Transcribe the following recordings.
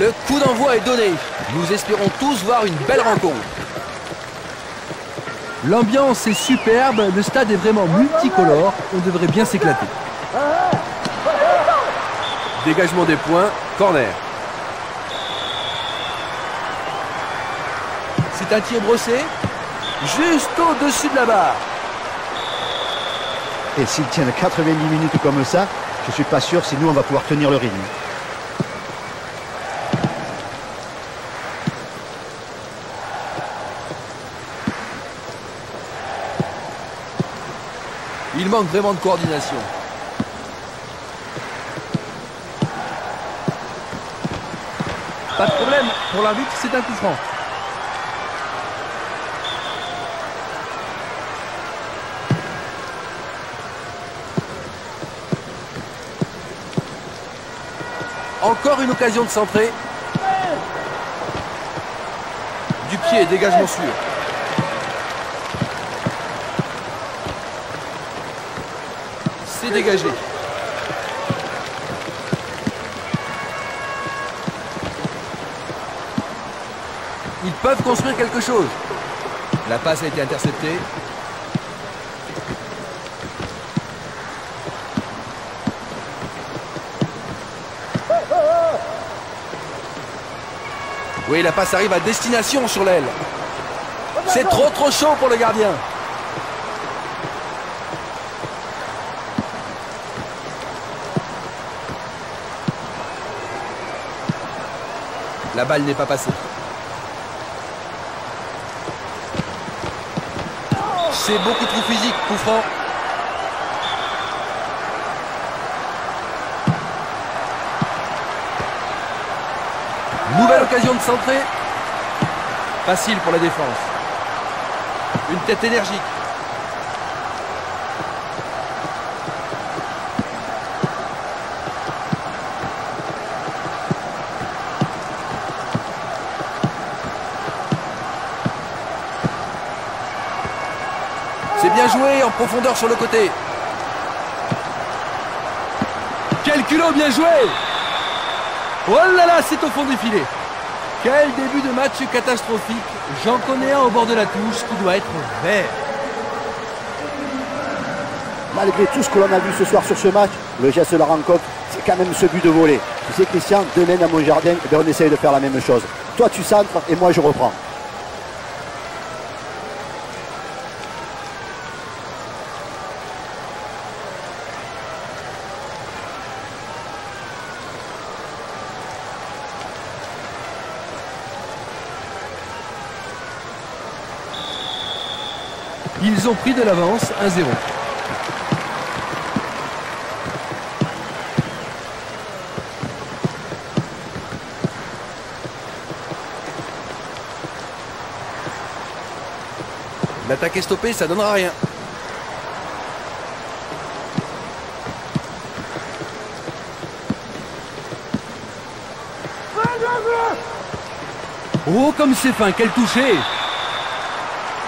Le coup d'envoi est donné. Nous espérons tous voir une belle rencontre. L'ambiance est superbe, le stade est vraiment multicolore, on devrait bien s'éclater. Dégagement des points, corner. C'est un tir brossé, juste au-dessus de la barre. Et s'ils tiennent 90 minutes comme ça, je suis pas sûr si nous on va pouvoir tenir le rythme. Il manque vraiment de coordination. Pas de problème, pour l'arbitre c'est un coup franc. Encore une occasion de centrer. Du pied, dégagement sûr. Dégagé. Ils peuvent construire quelque chose. La passe a été interceptée. Oui, la passe arrive à destination sur l'aile. C'est trop trop chaud pour le gardien. La balle n'est pas passée. C'est beaucoup trop physique, coup franc. Nouvelle occasion de centrer. Facile pour la défense. Une tête énergique. Joué en profondeur sur le côté. Quel culot bien joué Oh là là, c'est au fond du filet. Quel début de match catastrophique. J'en connais un au bord de la touche qui doit être vert. Malgré tout ce que l'on a vu ce soir sur ce match, le geste de la rencontre, c'est quand même ce but de volée. Tu sais Christian, demain à mon jardin, eh ben, on essaye de faire la même chose. Toi tu centres et moi je reprends. Ils ont pris de l'avance, 1-0. L'attaque est stoppée, ça donnera rien. Oh, comme c'est fin, quel toucher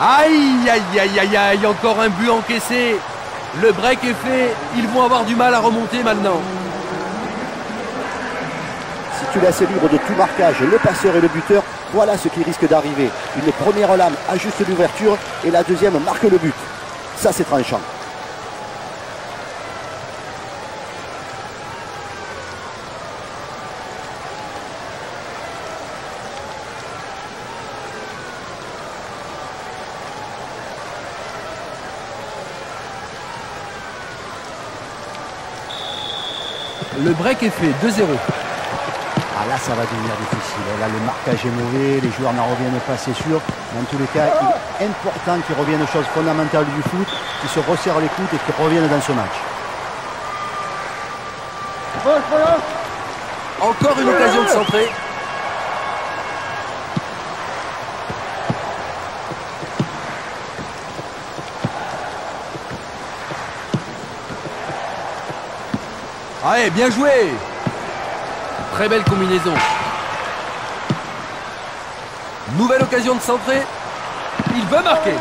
Aïe, aïe, aïe, aïe, aïe, encore un but encaissé. Le break est fait, ils vont avoir du mal à remonter maintenant. Si tu laisses libre de tout marquage le passeur et le buteur, voilà ce qui risque d'arriver. Une première lame ajuste l'ouverture et la deuxième marque le but. Ça c'est tranchant. Le break est fait, 2-0. Ah là ça va devenir difficile. Là le marquage est mauvais, les joueurs n'en reviennent pas c'est sûr. Dans tous les cas, il est important qu'ils reviennent aux choses fondamentales du foot, qu'ils se resserrent les coudes et qu'ils reviennent dans ce match. Encore une occasion de centrer. Allez, bien joué Très belle combinaison. Nouvelle occasion de centrer. Il veut marquer.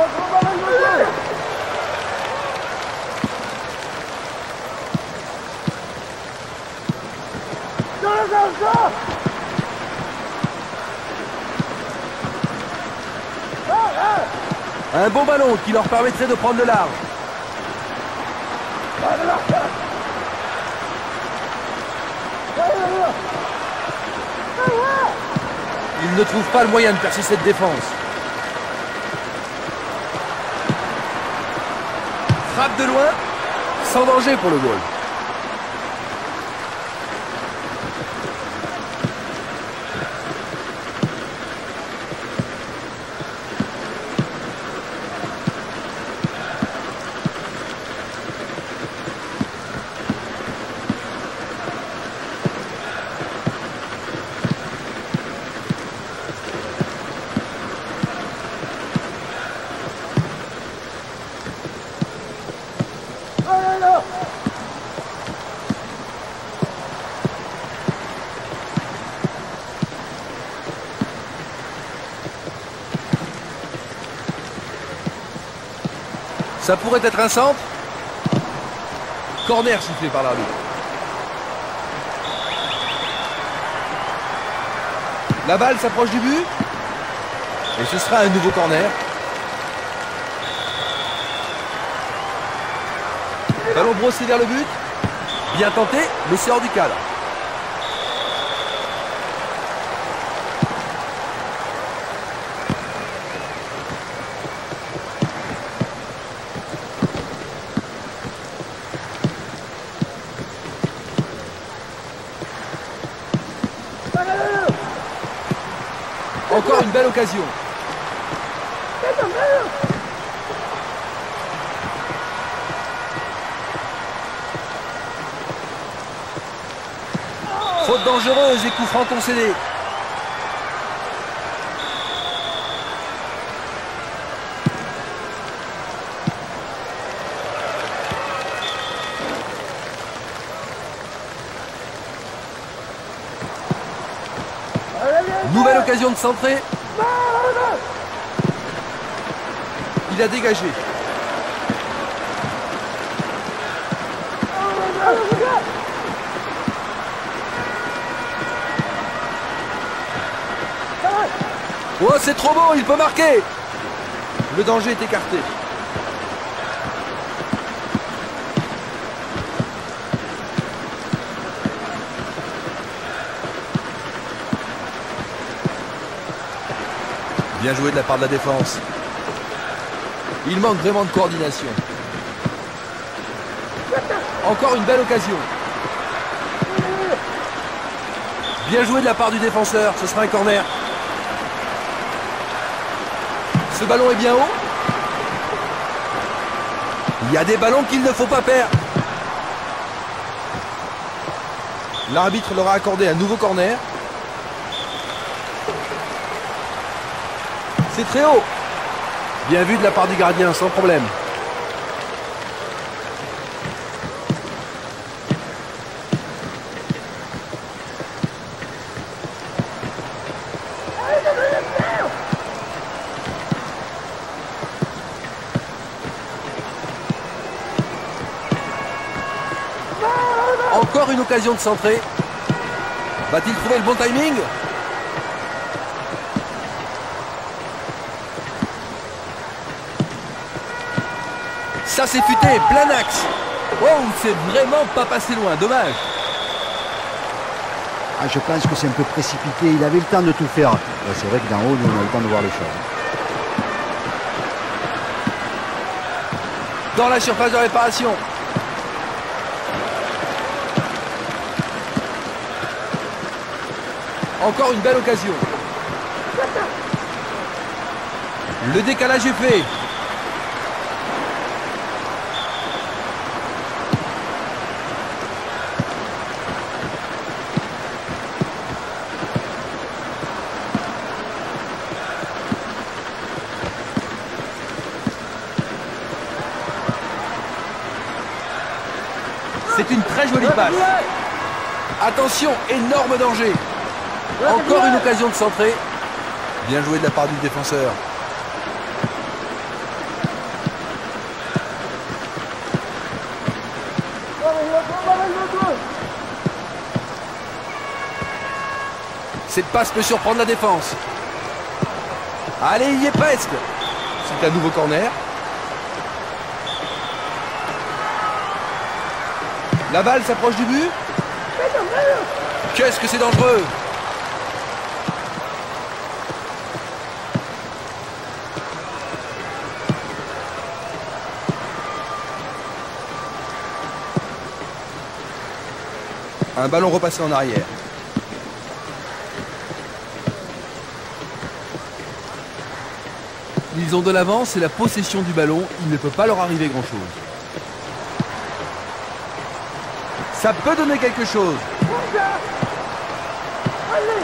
Un bon ballon qui leur permettrait de prendre le large. Il ne trouve pas le moyen de percer cette défense. Frappe de loin, sans danger pour le goal. Ça pourrait être un centre. Corner sifflé par l'arbitre. La balle s'approche du but. Et ce sera un nouveau corner. Ballon brossé vers le but. Bien tenté, mais c'est hors du cadre. Encore une belle occasion. Faute dangereuse et coup franc concédé. De centrer. Il a dégagé. Oh, c'est trop bon, il peut marquer. Le danger est écarté. Bien joué de la part de la défense. Il manque vraiment de coordination. Encore une belle occasion. Bien joué de la part du défenseur. Ce sera un corner. Ce ballon est bien haut. Il y a des ballons qu'il ne faut pas perdre. L'arbitre leur a accordé un nouveau corner. Très haut. Bien vu de la part du gardien, sans problème. Encore une occasion de centrer. Va-t-il trouver le bon timing? Ça c'est futé, plein axe. Oh, c'est vraiment pas passé loin, dommage. Ah, je pense que c'est un peu précipité. Il avait le temps de tout faire. C'est vrai que d'en haut, nous, on a le temps de voir les choses. Dans la surface de réparation. Encore une belle occasion. Le décalage est fait. C'est une très jolie Attention, énorme danger. Encore une occasion de centrer. Bien joué de la part du défenseur. Cette passe peut surprendre la défense. Allez, il y est presque. un nouveau corner. La balle s'approche du but. Qu'est-ce que c'est dangereux Un ballon repassé en arrière. Ils ont de l'avance et la possession du ballon, il ne peut pas leur arriver grand-chose. Ça peut donner quelque chose.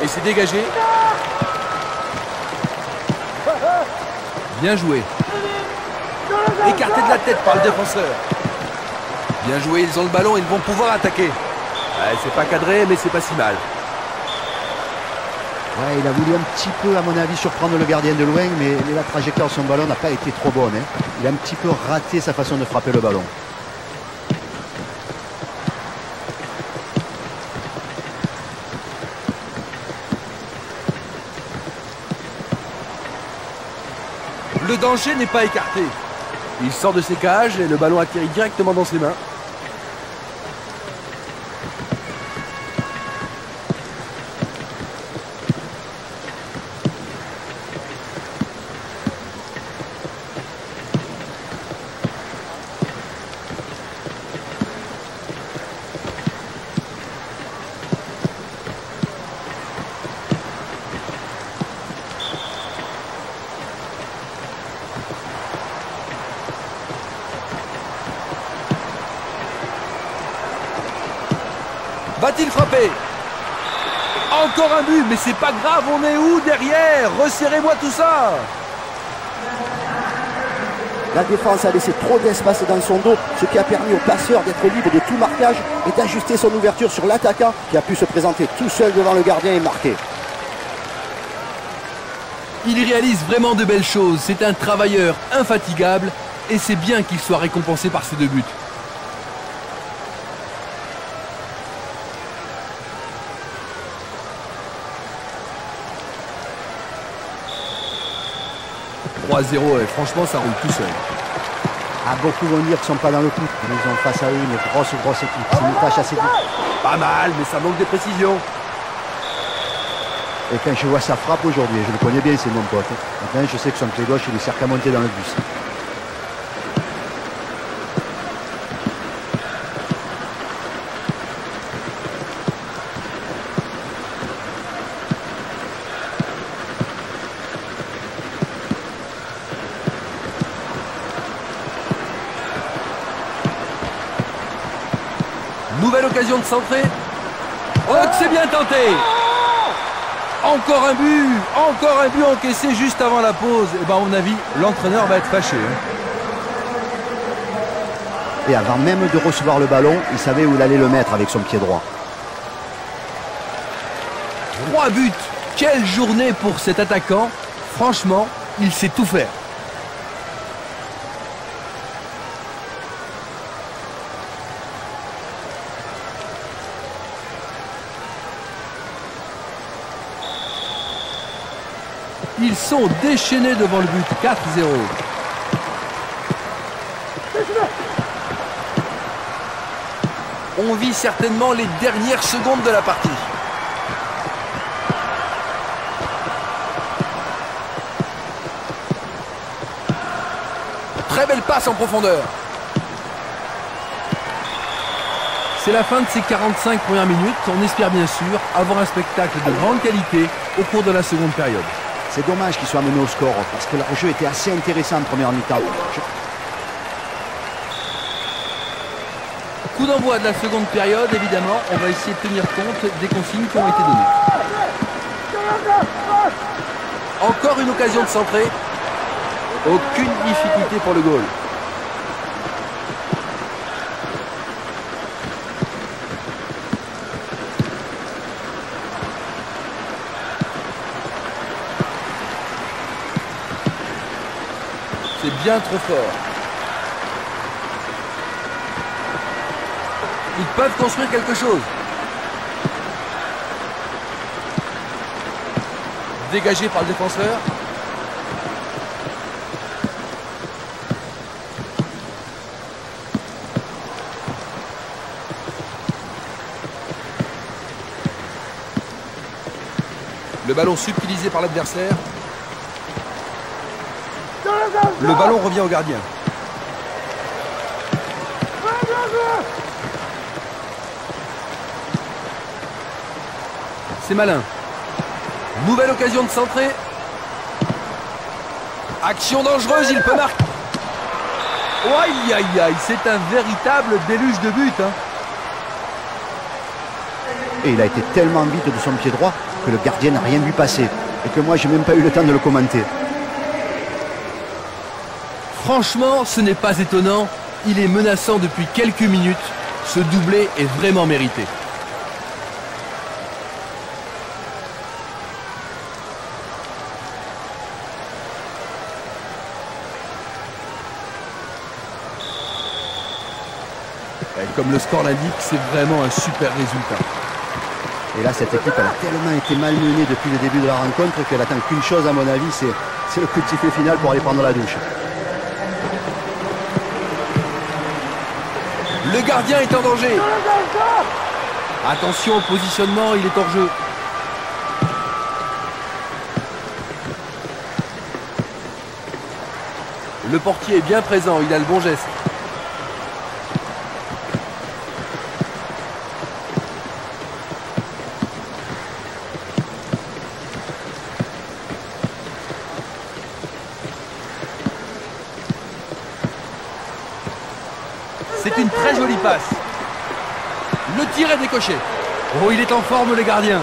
Et c'est dégagé. Bien joué. Écarté de la tête par le défenseur. Bien joué, ils ont le ballon, ils vont pouvoir attaquer. Ouais, c'est pas cadré, mais c'est pas si mal. Ouais, il a voulu un petit peu, à mon avis, surprendre le gardien de loin, mais la trajectoire de son ballon n'a pas été trop bonne. hein. Il a un petit peu raté sa façon de frapper le ballon. Le danger n'est pas écarté. Il sort de ses cages et le ballon atterrit directement dans ses mains. Va-t-il frapper Encore un but, mais c'est pas grave, on est où derrière? Resserrez-moi tout ça La défense a laissé trop d'espace dans son dos, ce qui a permis au passeur d'être libre de tout marquage et d'ajuster son ouverture sur l'attaquant qui a pu se présenter tout seul devant le gardien et marquer. Il réalise vraiment de belles choses, c'est un travailleur infatigable et c'est bien qu'il soit récompensé par ces deux buts. « 3-0 et franchement ça roule tout seul. Ah, beaucoup vont dire qu'ils ne sont pas dans le coup. Mais ils ont face à eux une grosse, grosse équipe. C'est une tâche assez dure. Pas mal, mais ça manque de précision. Et quand je vois sa frappe aujourd'hui, je le connais bien, c'est mon pote. Maintenant, je sais que son pied gauche, il sert qu'à monter dans le bus. Centrer. Oh, que c'est bien tenté Encore un but Encore un but encaissé juste avant la pause. Et ben, à mon avis, l'entraîneur va être fâché. hein. Et avant même de recevoir le ballon, il savait où il allait le mettre avec son pied droit. Trois buts Quelle journée pour cet attaquant Franchement, il sait tout faire. Ils sont déchaînés devant le but 4-0. On vit certainement les dernières secondes de la partie. Très belle passe en profondeur. C'est la fin de ces 45 premières minutes. On espère bien sûr avoir un spectacle de grande qualité au cours de la seconde période. C'est dommage qu'il soit mené au score, parce que leur jeu était assez intéressant en première mi-temps. Coup d'envoi de la seconde période, évidemment, on va essayer de tenir compte des consignes qui ont été données. Encore une occasion de centrer. Aucune difficulté pour le goal. bien trop fort. Ils peuvent construire quelque chose. Dégagé par le défenseur. Le ballon subtilisé par l'adversaire. Le ballon revient au gardien. C'est malin. Nouvelle occasion de centrer. Action dangereuse, il peut marquer. Aïe aïe aïe, c'est un véritable déluge de but. Hein. Et il a été tellement vite de son pied droit que le gardien n'a rien vu passer. Et que moi, j'ai même pas eu le temps de le commenter. Franchement, ce n'est pas étonnant. Il est menaçant depuis quelques minutes. Ce doublé est vraiment mérité. Comme le score l'indique, c'est vraiment un super résultat. Et là, cette équipe a tellement été malmenée depuis le début de la rencontre qu'elle attend qu'une chose, à mon avis, c'est le coup de sifflet final pour aller prendre la douche. Le gardien est en danger. Attention au positionnement, il est hors jeu. Le portier est bien présent, il a le bon geste. C'est une très jolie passe. Le Oh, il est en forme, le gardien.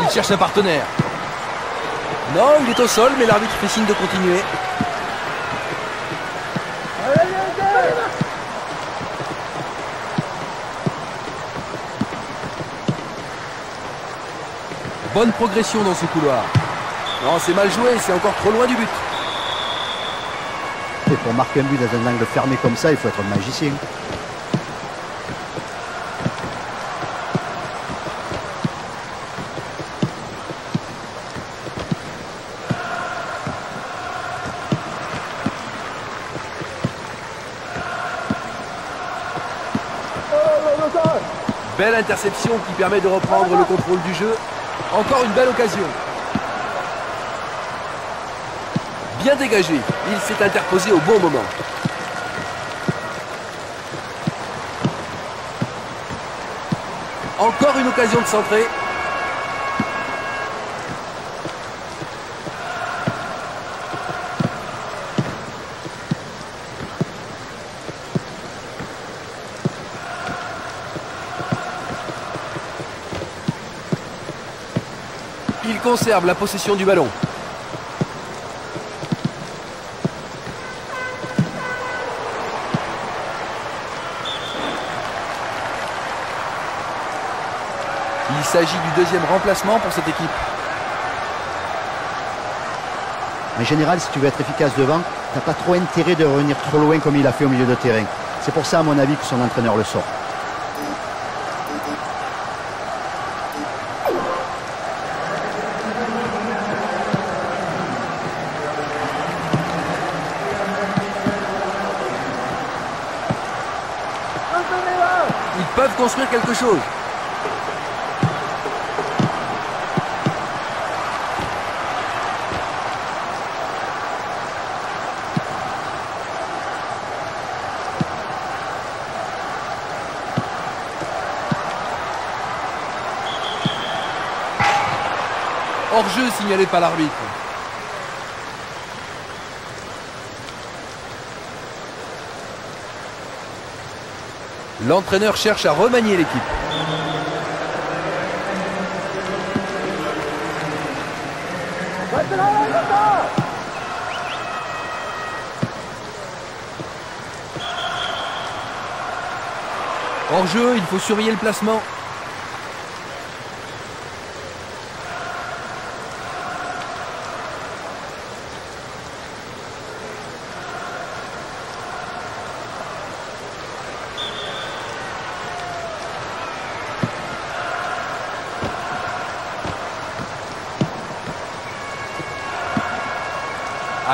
Il cherche un partenaire. Non, il est au sol, mais l'arbitre fait signe de continuer. Bonne progression dans ce couloir. Non, c'est mal joué, c'est encore trop loin du but. Et pour marquer un but dans un angle fermé comme ça, il faut être magicien. Belle interception qui permet de reprendre le contrôle du jeu. Encore une belle occasion. Bien dégagé. Il s'est interposé au bon moment. Encore une occasion de centrer. Conserve la possession du ballon. Il s'agit du deuxième remplacement pour cette équipe. En général, si tu veux être efficace devant, t'as pas trop intérêt de revenir trop loin comme il a fait au milieu de terrain. C'est pour ça, à mon avis, que son entraîneur le sort. Ils peuvent quelque chose. Hors-jeu signalé par l'arbitre. L'entraîneur cherche à remanier l'équipe. Hors jeu, il faut surveiller le placement.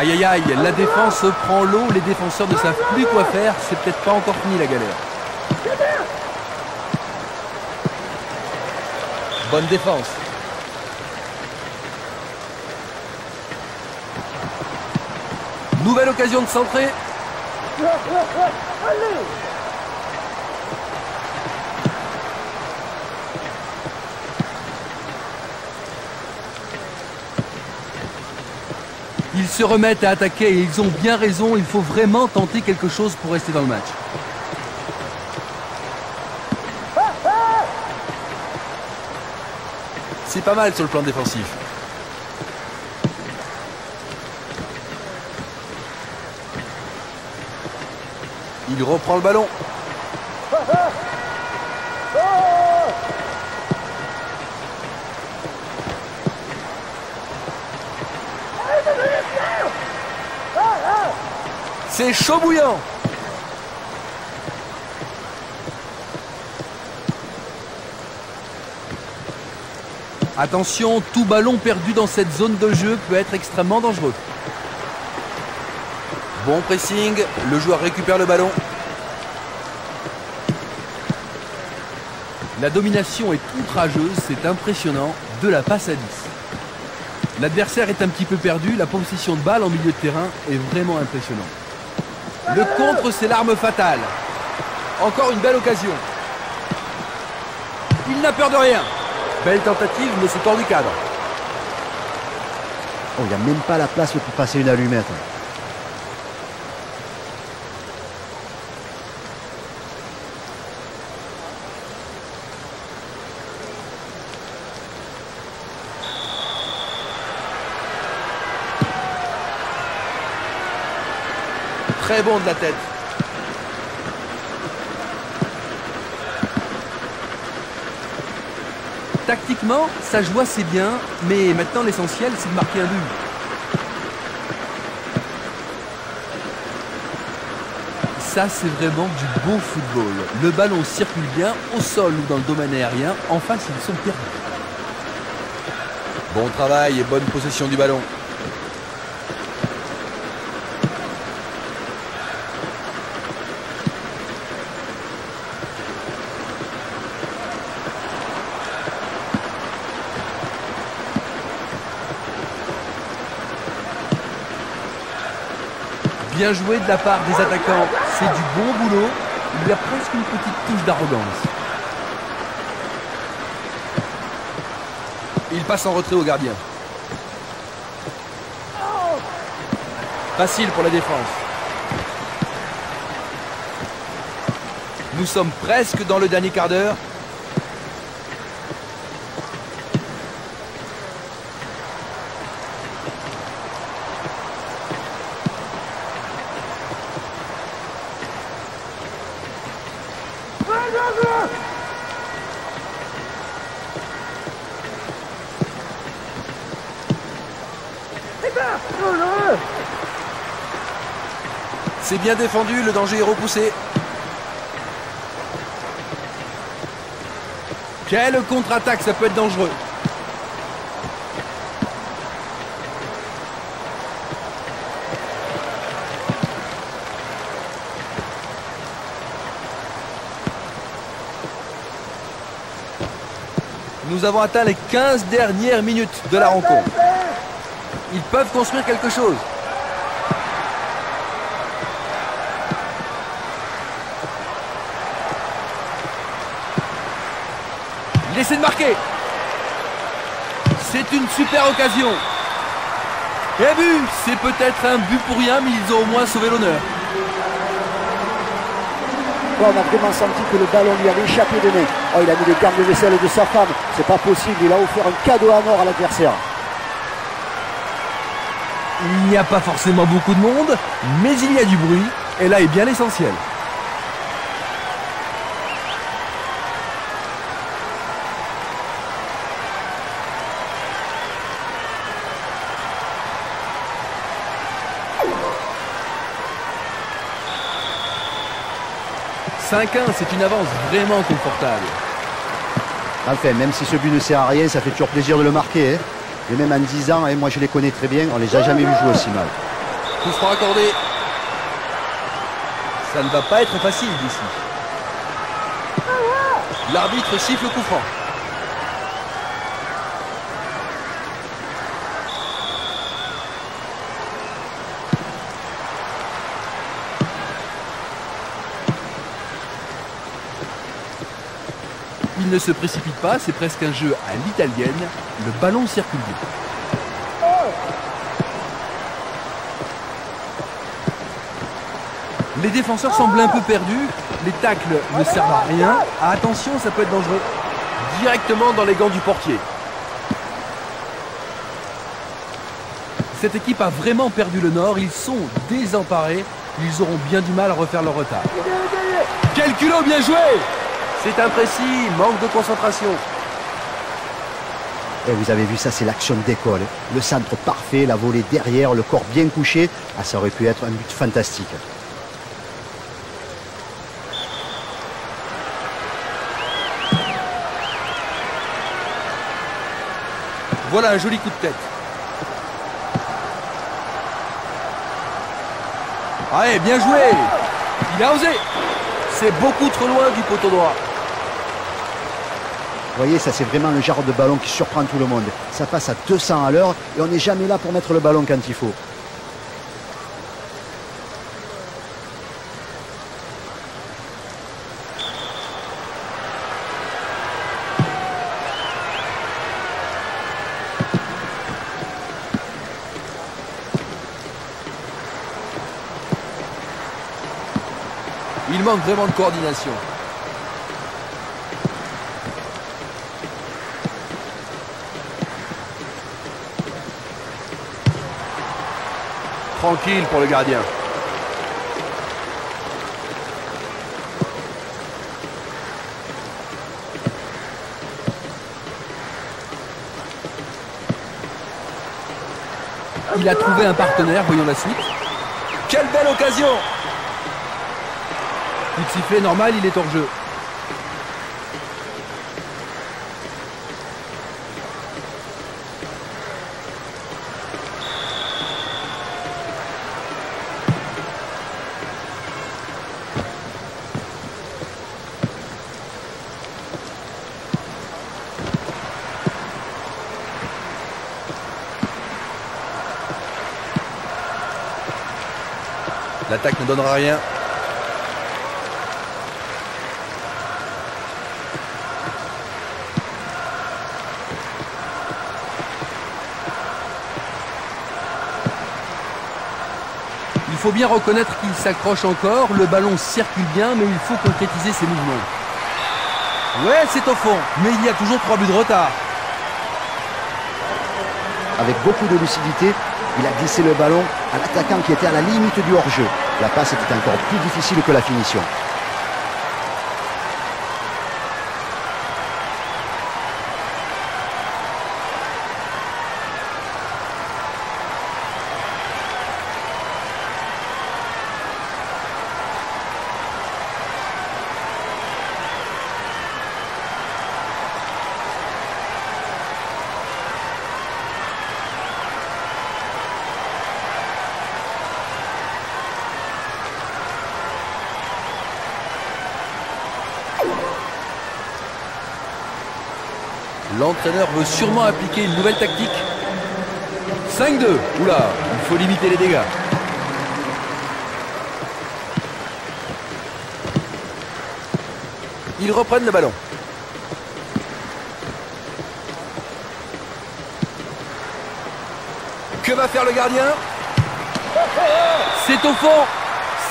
Aïe aïe aïe, la défense prend l'eau, les défenseurs ne savent plus quoi faire, c'est peut-être pas encore fini la galère. Bonne défense. Nouvelle occasion de centrer. Ils se remettent à attaquer et ils ont bien raison, il faut vraiment tenter quelque chose pour rester dans le match. C'est pas mal sur le plan défensif. Il reprend le ballon. Chaud bouillant Attention, tout ballon perdu dans cette zone de jeu peut être extrêmement dangereux. Bon pressing, le joueur récupère le ballon. La domination est outrageuse, c'est impressionnant, de la passe à 10. L'adversaire est un petit peu perdu, la position de balle en milieu de terrain est vraiment impressionnante. Le contre, c'est l'arme fatale. Encore une belle occasion. Il n'a peur de rien. Belle tentative, mais c'est hors du cadre. Oh, il n'y a même pas la place pour passer une allumette. Très bon de la tête. Tactiquement, ça joue assez bien, mais maintenant l'essentiel c'est de marquer un but. Ça c'est vraiment du beau football. Le ballon circule bien, au sol ou dans le domaine aérien, en face ils sont perdus. Bon travail et bonne possession du ballon. Bien joué de la part des attaquants, c'est du bon boulot. Il y a presque une petite touche d'arrogance. Il passe en retrait au gardien. Facile pour la défense. Nous sommes presque dans le dernier quart d'heure. C'est bien défendu, le danger est repoussé. Quelle contre-attaque, ça peut être dangereux. Nous avons atteint les 15 dernières minutes de la rencontre. Ils peuvent construire quelque chose. De marquer. C'est une super occasion. Et but C'est peut-être un but pour rien, mais ils ont au moins sauvé l'honneur. on a vraiment senti que le ballon lui avait échappé de main. Oh, il a mis les gardes de vaisselle de sa femme. C'est pas possible. Il a offert un cadeau à mort à l'adversaire. Il n'y a pas forcément beaucoup de monde, mais il y a du bruit, et là est bien l'essentiel. « 5-1, c'est une avance vraiment confortable. Enfin, même si ce but ne sert à rien, ça fait toujours plaisir de le marquer. hein. Et même en 10 ans, hein, moi je les connais très bien, on les a jamais vus jouer aussi mal. Coup franc accordé. Ça ne va pas être facile d'ici. L'arbitre siffle le coup franc. Il ne se précipite pas, c'est presque un jeu à l'italienne. Le ballon circule. Les défenseurs semblent un peu perdus. Les tacles ne servent à rien. Ah, attention, ça peut être dangereux. Directement dans les gants du portier. Cette équipe a vraiment perdu le nord. Ils sont désemparés. Ils auront bien du mal à refaire leur retard. Quel culot bien joué C'est imprécis, manque de concentration. Et vous avez vu ça, c'est l'action d'école. Le centre parfait, la volée derrière, le corps bien couché. Ah, ça aurait pu être un but fantastique. Voilà un joli coup de tête. Allez, bien joué Il a osé C'est beaucoup trop loin du poteau droit. Vous voyez, ça c'est vraiment le genre de ballon qui surprend tout le monde. Ça passe à 200 à l'heure et on n'est jamais là pour mettre le ballon quand il faut. Il manque vraiment de coordination. Tranquille pour le gardien. Il a trouvé un partenaire, voyons la suite. Quelle belle occasion Coup de sifflet normal, il est hors jeu. Ne donnera rien. Il faut bien reconnaître qu'il s'accroche encore. Le ballon circule bien, mais il faut concrétiser ses mouvements. Ouais, c'est au fond, mais il y a toujours trois buts de retard. Avec beaucoup de lucidité, il a glissé le ballon à l'attaquant qui était à la limite du hors-jeu. La passe était encore plus difficile que la finition. L'entraîneur veut sûrement appliquer une nouvelle tactique. 5-2. Oula, il faut limiter les dégâts. Ils reprennent le ballon. Que va faire le gardien? C'est au fond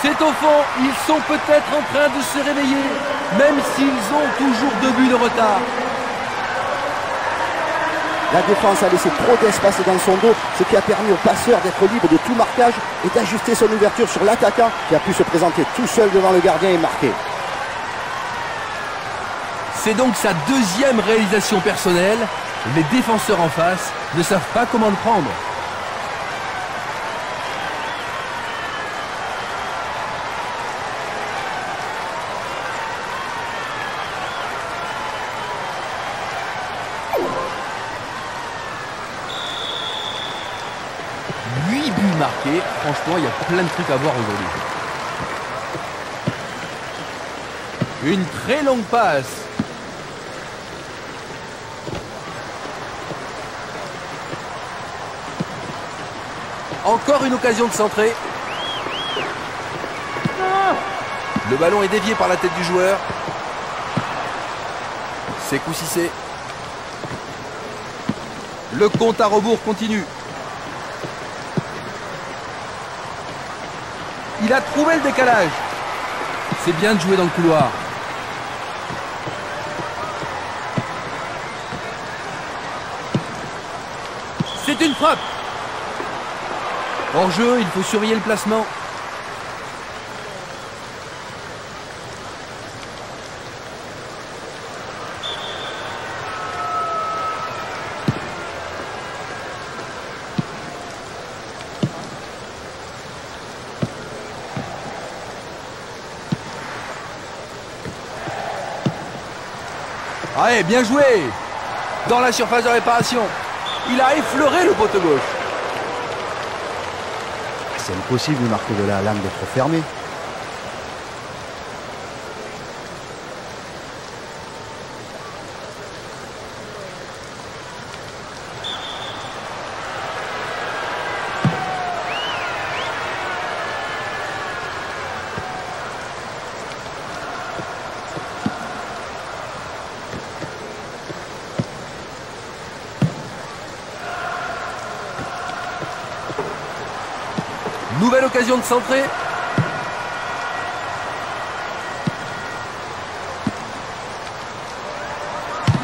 C'est au fond Ils sont peut-être en train de se réveiller, même s'ils ont toujours deux buts de retard. La défense a laissé trop d'espace dans son dos, ce qui a permis au passeur d'être libre de tout marquage et d'ajuster son ouverture sur l'attaquant qui a pu se présenter tout seul devant le gardien et marquer. C'est donc sa deuxième réalisation personnelle. Les défenseurs en face ne savent pas comment le prendre. Il y a plein de trucs à voir aujourd'hui. Une très longue passe. Encore une occasion de centrer. Le ballon est dévié par la tête du joueur. C'est Koussissé. Le compte à rebours continue. Il a trouvé le décalage. C'est bien de jouer dans le couloir. C'est une frappe. En jeu, il faut surveiller le placement. Bien joué Dans la surface de réparation. Il a effleuré le poteau gauche. C'est impossible marquer de la lame d'être fermé. Nouvelle occasion de.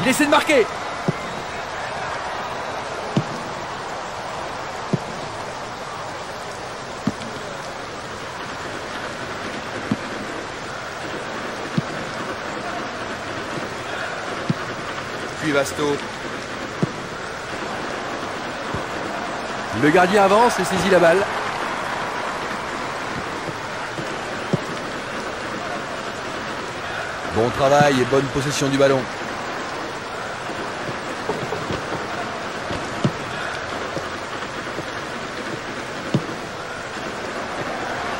Il essaie de marquer. Puis Vasto. Le gardien avance et saisit la balle. Bon travail et bonne possession du ballon.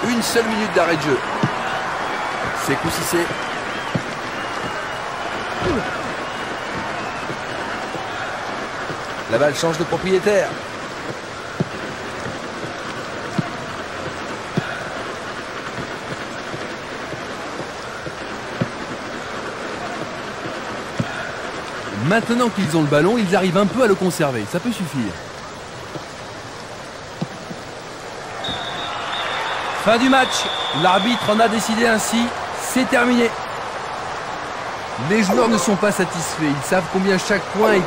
Une seule minute d'arrêt de jeu. C'est Koussissé. La balle change de propriétaire. Maintenant qu'ils ont le ballon, ils arrivent un peu à le conserver. Ça peut suffire. Fin du match. L'arbitre en a décidé ainsi. C'est terminé. Les joueurs ne sont pas satisfaits. Ils savent combien chaque point est